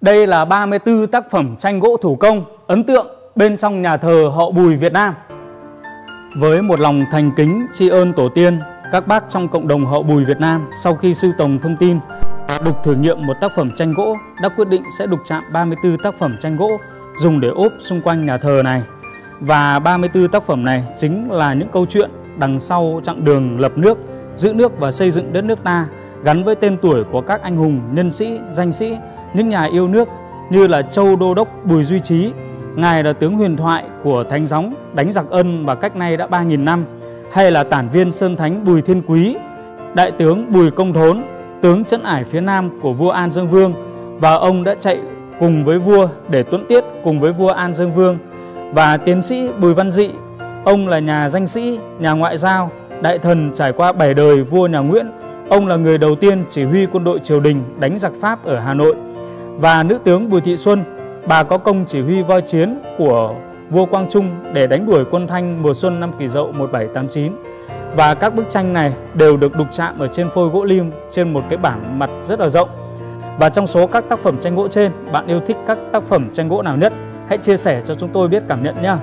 Đây là 34 tác phẩm tranh gỗ thủ công ấn tượng bên trong nhà thờ họ Bùi Việt Nam. Với một lòng thành kính tri ân tổ tiên, các bác trong cộng đồng họ Bùi Việt Nam sau khi sưu tầm thông tin và đục thử nghiệm một tác phẩm tranh gỗ đã quyết định sẽ đục chạm 34 tác phẩm tranh gỗ dùng để ốp xung quanh nhà thờ này. Và 34 tác phẩm này chính là những câu chuyện đằng sau chặng đường lập nước, giữ nước và xây dựng đất nước ta gắn với tên tuổi của các anh hùng, nhân sĩ, danh sĩ, những nhà yêu nước như là Châu Đô Đốc Bùi Duy Trí, Ngài là tướng huyền thoại của Thánh Gióng đánh giặc ân và cách nay đã 3.000 năm, hay là tản viên Sơn Thánh Bùi Thiên Quý, đại tướng Bùi Công Thốn, tướng trấn ải phía Nam của vua An Dương Vương. Và ông đã chạy cùng với vua để tuẫn tiết cùng với vua An Dương Vương. Và tiến sĩ Bùi Văn Dị, ông là nhà danh sĩ, nhà ngoại giao, đại thần trải qua bảy đời vua nhà Nguyễn Ông là người đầu tiên chỉ huy quân đội triều đình đánh giặc Pháp ở Hà Nội. Và nữ tướng Bùi Thị Xuân, bà có công chỉ huy voi chiến của vua Quang Trung để đánh đuổi quân Thanh mùa xuân năm Kỷ Dậu 1789. Và các bức tranh này đều được đục chạm ở trên phôi gỗ lim trên một cái bảng mặt rất là rộng. Và trong số các tác phẩm tranh gỗ trên, bạn yêu thích các tác phẩm tranh gỗ nào nhất? Hãy chia sẻ cho chúng tôi biết cảm nhận nhé.